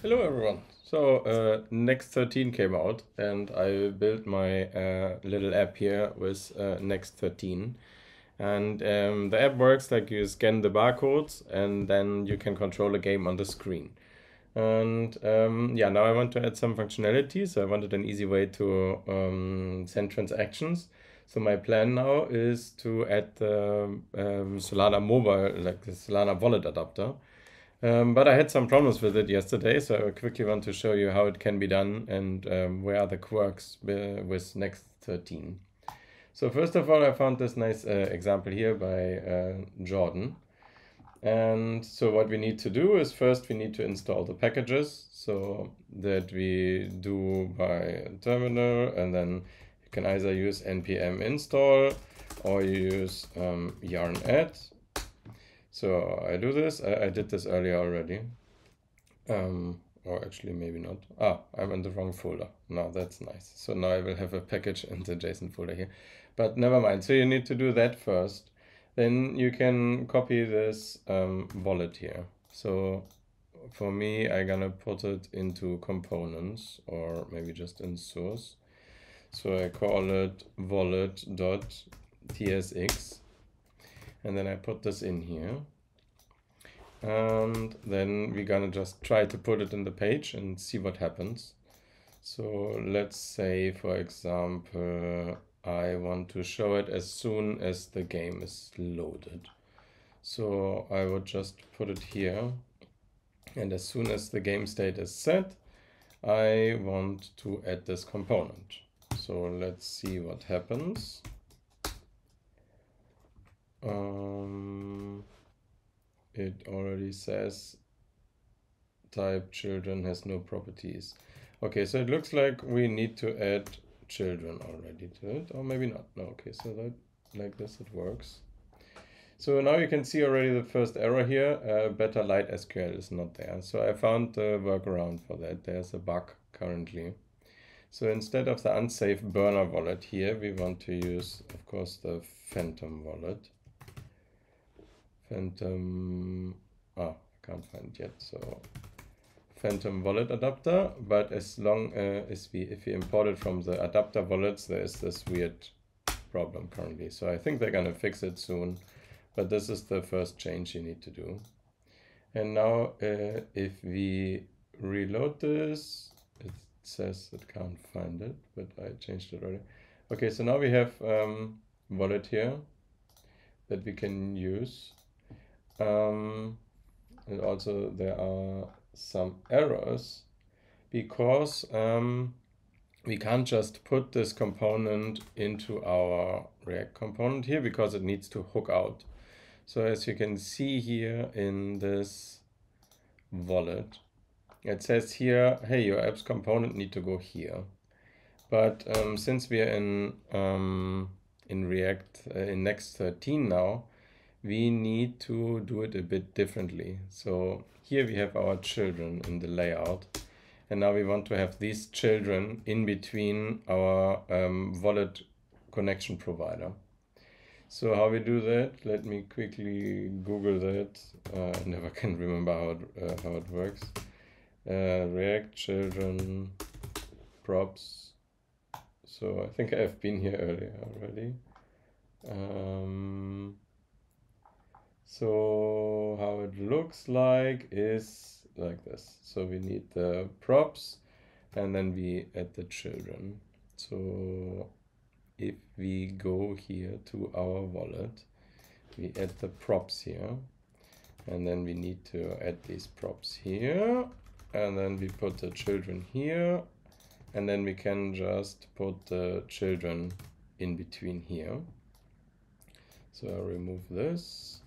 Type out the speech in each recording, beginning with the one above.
Hello everyone. So uh, Next 13 came out and I built my uh, little app here with uh, Next 13. And um, the app works like you scan the barcodes and then you can control a game on the screen. And um, yeah, now I want to add some functionality. So I wanted an easy way to um, send transactions. So my plan now is to add the um, Solana mobile, like the Solana wallet adapter. Um, but I had some problems with it yesterday, so I quickly want to show you how it can be done and um, where are the quirks with Next 13. So first of all, I found this nice uh, example here by uh, Jordan. And so what we need to do is first we need to install the packages. So that we do by terminal and then you can either use npm install or you use um, yarn add so I do this. I, I did this earlier already. Um, or actually maybe not. Ah, I'm in the wrong folder. Now that's nice. So now I will have a package in the JSON folder here. But never mind. So you need to do that first. Then you can copy this um, wallet here. So for me, I'm gonna put it into components or maybe just in source. So I call it wallet.tsx and then I put this in here. And then we're gonna just try to put it in the page and see what happens. So let's say for example I want to show it as soon as the game is loaded. So I would just put it here. And as soon as the game state is set I want to add this component. So let's see what happens um, it already says type children has no properties. Okay, so it looks like we need to add children already to it, or maybe not. No, okay, so that like this it works. So now you can see already the first error here, uh, better light SQL is not there. So I found the workaround for that. There's a bug currently. So instead of the unsafe burner wallet here, we want to use, of course, the phantom wallet. Phantom, ah, I can't find yet. So Phantom wallet adapter, but as long uh, as we, if we import it from the adapter wallets, there is this weird problem currently. So I think they're gonna fix it soon, but this is the first change you need to do. And now uh, if we reload this, it says it can't find it, but I changed it already. Okay, so now we have um, wallet here that we can use. Um, and also there are some errors because um, we can't just put this component into our React component here because it needs to hook out. So as you can see here in this wallet, it says here, hey, your apps component need to go here. But um, since we are in, um, in React uh, in Next 13 now, we need to do it a bit differently. So here we have our children in the layout. And now we want to have these children in between our um, wallet connection provider. So how we do that, let me quickly Google that. Uh, I never can remember how it, uh, how it works. Uh, React children props. So I think I've been here earlier already. Um, so how it looks like is like this. So we need the props and then we add the children. So if we go here to our wallet, we add the props here and then we need to add these props here and then we put the children here and then we can just put the children in between here. So I'll remove this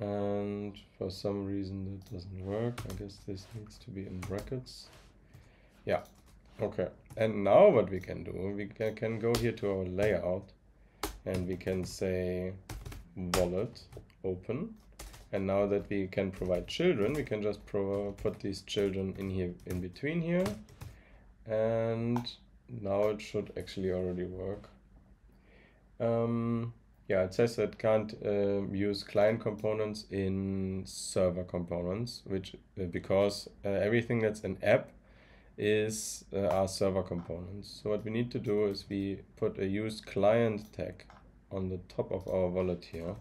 and for some reason that doesn't work. I guess this needs to be in brackets. Yeah okay. And now what we can do we can go here to our layout and we can say wallet open. And now that we can provide children we can just put these children in here in between here. And now it should actually already work. Um, yeah, it says it can't uh, use client components in server components, which uh, because uh, everything that's an app is uh, our server components. So what we need to do is we put a use client tag on the top of our wallet here,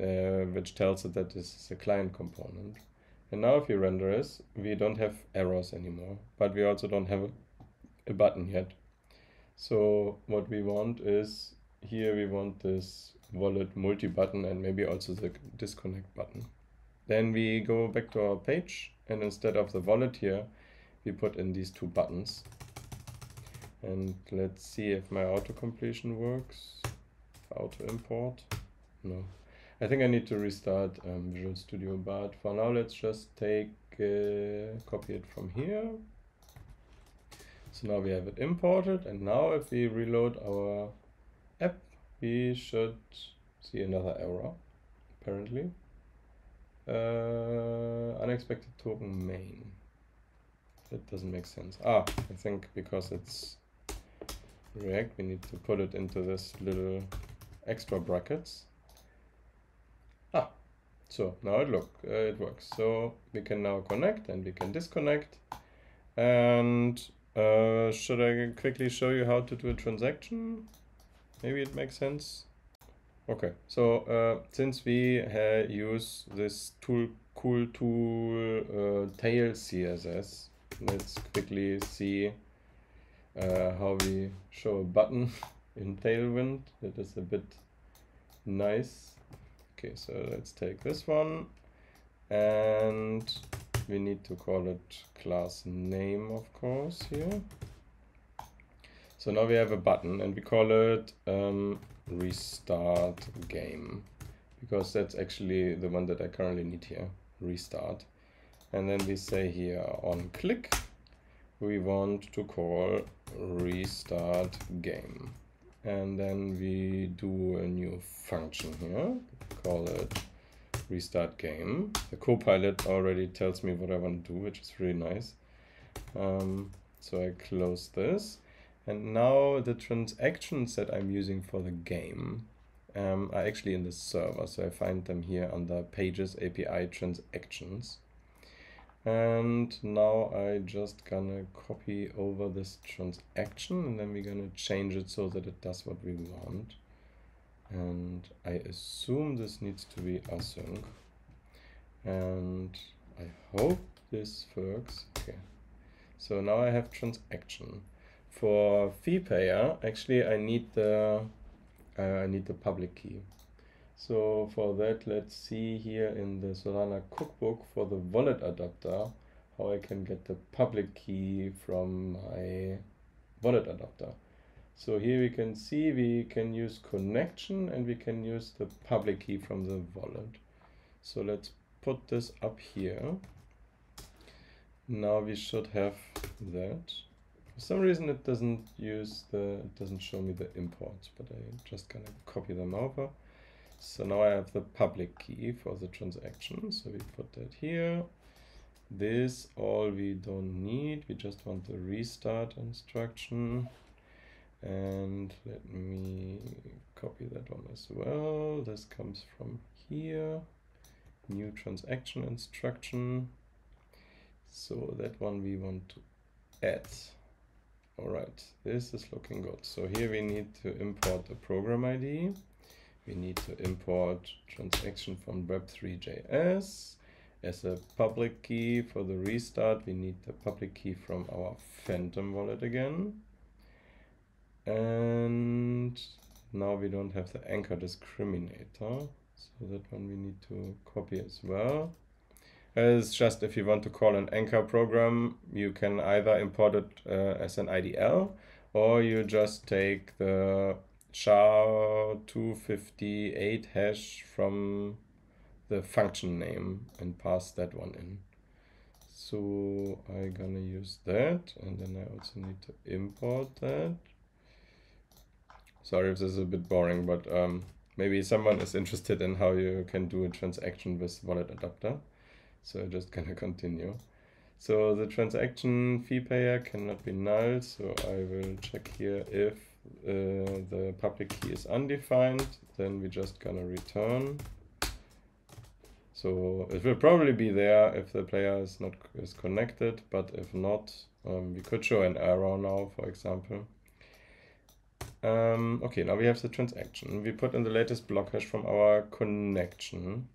uh, which tells it that this is a client component. And now if you render this, we don't have errors anymore, but we also don't have a, a button yet. So what we want is here we want this wallet multi button and maybe also the disconnect button. Then we go back to our page and instead of the wallet here, we put in these two buttons. And let's see if my auto completion works. Auto import. No. I think I need to restart um, Visual Studio, but for now let's just take, uh, copy it from here. So now we have it imported and now if we reload our app, we should see another error, apparently. Uh, unexpected token main. That doesn't make sense. Ah, I think because it's React, we need to put it into this little extra brackets. Ah, so now it look uh, it works. So we can now connect and we can disconnect. And uh, should I quickly show you how to do a transaction? Maybe it makes sense. Okay, so uh, since we use this tool cool tool uh, tail CSS, let's quickly see uh, how we show a button in Tailwind. That is a bit nice. Okay, so let's take this one and we need to call it class name, of course, here. So now we have a button and we call it um, restart game because that's actually the one that I currently need here, restart. And then we say here on click, we want to call restart game. And then we do a new function here, call it restart game. The copilot already tells me what I want to do, which is really nice. Um, so I close this. And now the transactions that I'm using for the game um, are actually in the server. So I find them here under pages API transactions. And now I just gonna copy over this transaction and then we're gonna change it so that it does what we want. And I assume this needs to be async. And I hope this works. Okay. So now I have transaction. For fee payer, actually I need the uh, I need the public key. So for that, let's see here in the Solana cookbook for the wallet adapter, how I can get the public key from my wallet adapter. So here we can see we can use connection and we can use the public key from the wallet. So let's put this up here. Now we should have that. For some reason it doesn't use the, it doesn't show me the imports, but I just gonna copy them over. So now I have the public key for the transaction. So we put that here. This all we don't need. We just want the restart instruction. And let me copy that one as well. This comes from here. New transaction instruction. So that one we want to add. All right, this is looking good. So here we need to import the program ID we need to import transaction from web3.js. As a public key for the restart, we need the public key from our Phantom wallet again. And now we don't have the anchor discriminator. So that one we need to copy as well. It's just if you want to call an anchor program, you can either import it uh, as an IDL or you just take the SHA-258 hash from the function name and pass that one in. So I'm gonna use that and then I also need to import that. Sorry if this is a bit boring, but um, maybe someone is interested in how you can do a transaction with wallet adapter. So I'm just gonna continue. So the transaction fee payer cannot be null, so I will check here if uh, the public key is undefined, then we're just gonna return. So it will probably be there if the player is not is connected, but if not, um, we could show an error now, for example. Um, okay, now we have the transaction. We put in the latest block hash from our connection.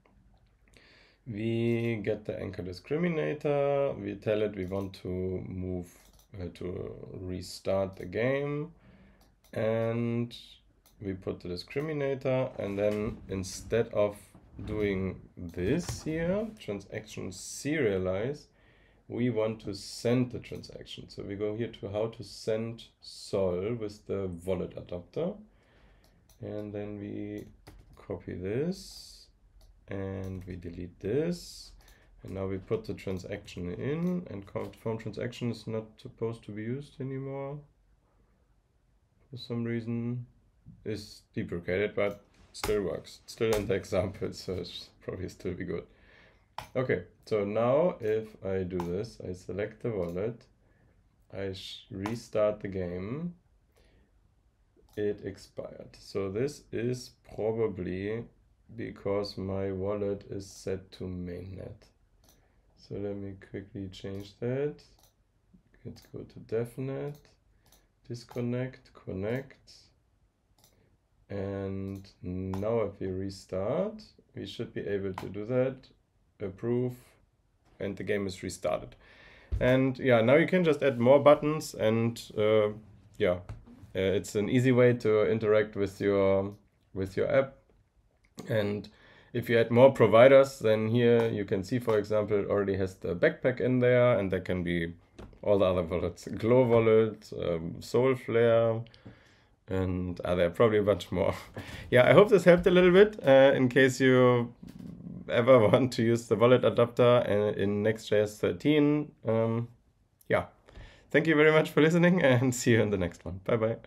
We get the anchor discriminator. We tell it we want to move uh, to restart the game. And we put the discriminator. And then instead of doing this here, transaction serialize, we want to send the transaction. So we go here to how to send sol with the wallet adapter. And then we copy this and we delete this. And now we put the transaction in and confirm transaction is not supposed to be used anymore. For some reason is deprecated, but still works. Still in the example, so it's probably still be good. Okay, so now if I do this, I select the wallet, I restart the game, it expired. So this is probably because my wallet is set to mainnet. So let me quickly change that. Let's go to devnet, disconnect, connect. And now if we restart, we should be able to do that approve, and the game is restarted. And yeah, now you can just add more buttons and uh, yeah, uh, it's an easy way to interact with your with your app. And if you add more providers, then here you can see, for example, it already has the backpack in there, and there can be all the other wallets, Glow Wallet, um, Solflare, and uh, there are probably a bunch more. yeah, I hope this helped a little bit uh, in case you ever want to use the wallet adapter in Next.js 13, um, yeah. Thank you very much for listening and see you in the next one. Bye bye.